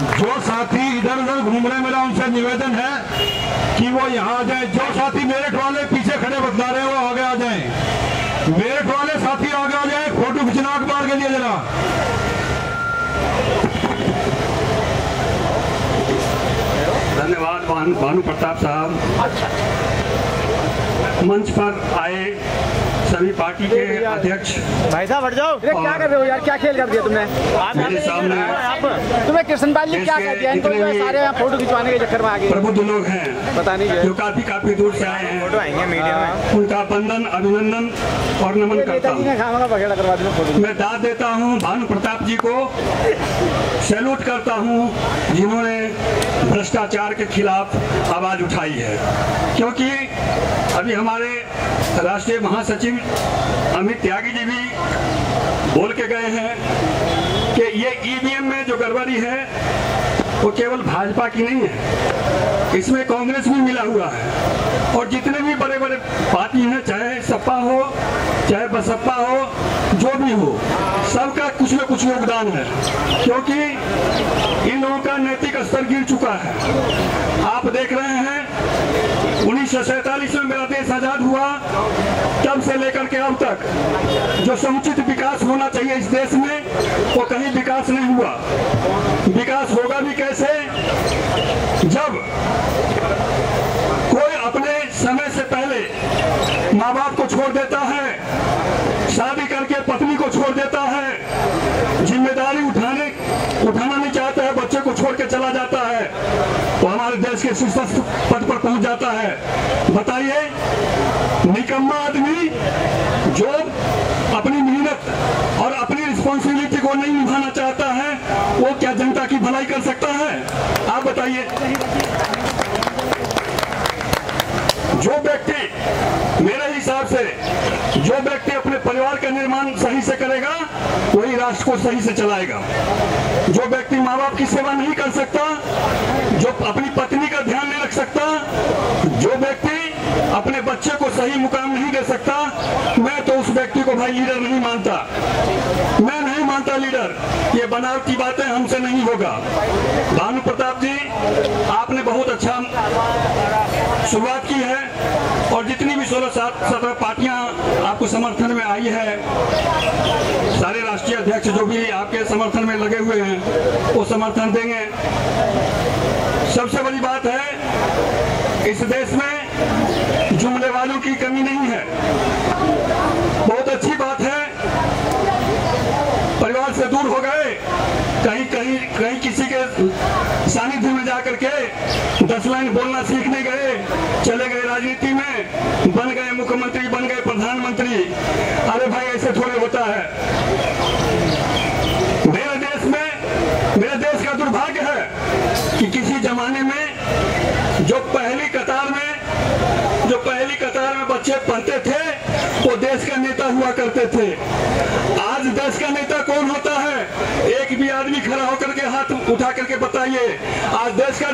जो साथी इधर उधर घूम रहे मेरा उनसे निवेदन है कि वो यहाँ आ जाए। जो साथी मेरठ वाले पीछे खड़े बतला रहे हैं वो आगे आ जाए। मेरठ वाले साथी आगे आ जाए फ़ोटो खिंचना अखबार के लिए जरा। धन्यवाद भानु भानु प्रताप साहब। मंच पर आए सभी पार्टी के अध्यक्ष भाई साहब हट जाओ। अरे क्या कर रहे हो यार? क्या खेल कर दिया तुमने? मेरे सामने तुम्हें कृष्णपाल जी क्या कर दिया? इनको जो सारे यहाँ फ़ोटो खिंचवाने के चक्कर में आ गए। प्रबुद्ध लोग हैं पता नहीं जो काफ़ी काफ़ी दूर से आए हैं। फ़ोटो आएँगे मीडिया में। उनका बंधन अभिनंदन और नमन करता हूँ। मैं दाद देता हूँ भानु प्रताप जी को। सैल्यूट करता हूँ जिन्होंने भ्रष्टाचार के खिलाफ आवाज़ उठाई है। क्योंकि अभी हमारे राष्ट्रीय महासचिव अमित त्यागी जी भी बोल के गए हैं कि ये ईवीएम में जो गड़बड़ी है, वो केवल भाजपा की नहीं है। इसमें कांग्रेस भी मिला हुआ है। और जितने भी बड़े बड़े पार्टी हैं, चाहे सपा हो, चाहे बसपा हो, जो भी हो, सबका कुछ न कुछ योगदान है। क्योंकि इन लोगों का नैतिक स्तर गिर चुका है। आप देख रहे हैं उन्नीस में मेरा देश आज़ाद हुआ, तब से लेकर के अब तक, जो समुचित विकास होना चाहिए इस देश में, वो कहीं विकास नहीं हुआ। विकास होगा भी कैसे? जब कोई अपने समय से पहले माँ बाप को छोड़ देता है शादी करके पत्नी को छोड़ देता है ज़िम्मेदारी उठाने उठाना नहीं चाहता है बच्चे को छोड़ के चला जाता है। तो हमारे देश के शीर्ष पद पर पहुँच जाता है। बताइए, निकम्मा आदमी जो अपनी मेहनत और अपनी रिस्पॉन्सिबिलिटी को नहीं निभाना चाहता है, वो क्या जनता की भलाई कर सकता है? आप बताइए। जो व्यक्ति, मेरे हिसाब से, जो व्यक्ति अपने परिवार का निर्माण सही से करेगा, वही राष्ट्र को सही से चलाएगा। जो व्यक्ति माँ बाप की सेवा नहीं कर सकता, जो अपनी पत्नी का ध्यान नहीं रख सकता, जो व्यक्ति अपने बच्चे को सही मुकाम नहीं दे सकता, मैं तो उस व्यक्ति को भाई लीडर नहीं मानता। मैं नहीं मानता लीडर। ये बनावट की बातें हमसे नहीं होगा। भानु प्रताप जी, आपने बहुत अच्छा शुरुआत की है। सत्रह पार्टियाँ आपको समर्थन में आई है। सारे राष्ट्रीय अध्यक्ष जो भी आपके समर्थन में लगे हुए हैं, वो समर्थन देंगे। सबसे बड़ी बात है, इस देश में जुमले वालों की कमी नहीं है बहुत अच्छी बात है परिवार से दूर हो गए कहीं किसी के सानिध्य में जाकर के दस लाइन बोलना सीखने गए, चले गए राजनीति में, बन गए मुख्यमंत्री, बन गए प्रधानमंत्री। अरे भाई, ऐसे थोड़े होता है। मेरे देश में, मेरे देश का दुर्भाग्य है कि किसी जमाने में जो पहली कतार में, जो पहली कतार में बच्चे पढ़ते थे, वो देश का नेता हुआ करते थे। आज देश का नेता कौन होता एक भी आदमी खड़ा होकर के हाथ उठा करके बताइए। आज देश का